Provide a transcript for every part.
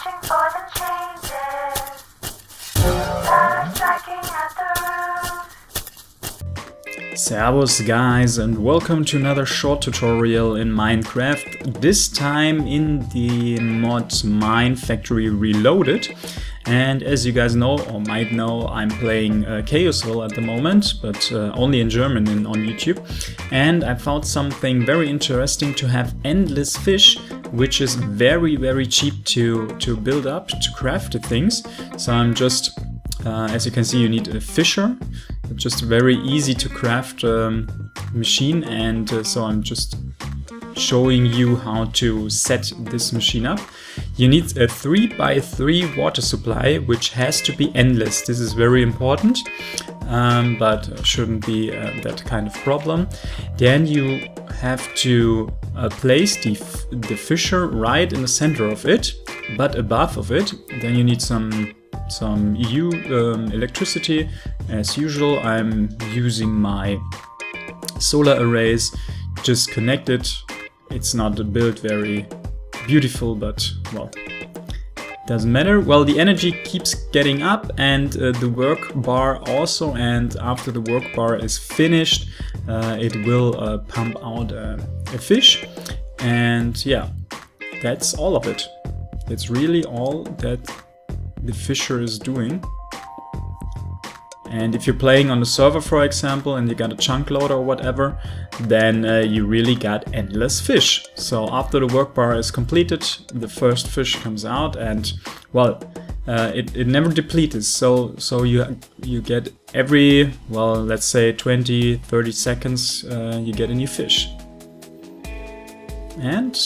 for the changes. Servus guys and welcome to another short tutorial in Minecraft, this time in the mod MineFactory Reloaded. And as you guys know or might know, I'm playing uh, Chaosville at the moment, but uh, only in German and on YouTube. And I found something very interesting to have endless fish, which is very very cheap to, to build up, to craft the things. So I'm just, uh, as you can see, you need a fisher, just very easy to craft um, machine and uh, so I'm just showing you how to set this machine up. You need a 3 by 3 water supply which has to be endless. This is very important um, but shouldn't be uh, that kind of problem. Then you have to uh, place the, the fisher right in the center of it but above of it. Then you need some some EU um, electricity. As usual, I'm using my solar arrays just connected. It's not built very beautiful, but well, doesn't matter. Well, the energy keeps getting up and uh, the work bar also. And after the work bar is finished, uh, it will uh, pump out uh, a fish. And yeah, that's all of it. That's really all that the fisher is doing. And if you're playing on the server, for example, and you got a chunk loader or whatever, then uh, you really got endless fish. So after the work bar is completed, the first fish comes out and, well, uh, it, it never depletes. So, so you, you get every, well, let's say 20, 30 seconds, uh, you get a new fish. And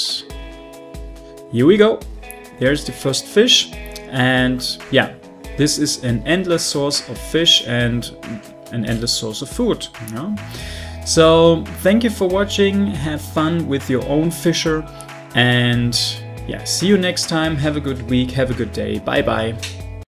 here we go. There's the first fish. And yeah, this is an endless source of fish and an endless source of food. You know? So thank you for watching, have fun with your own fisher and yeah, see you next time, have a good week, have a good day, bye bye.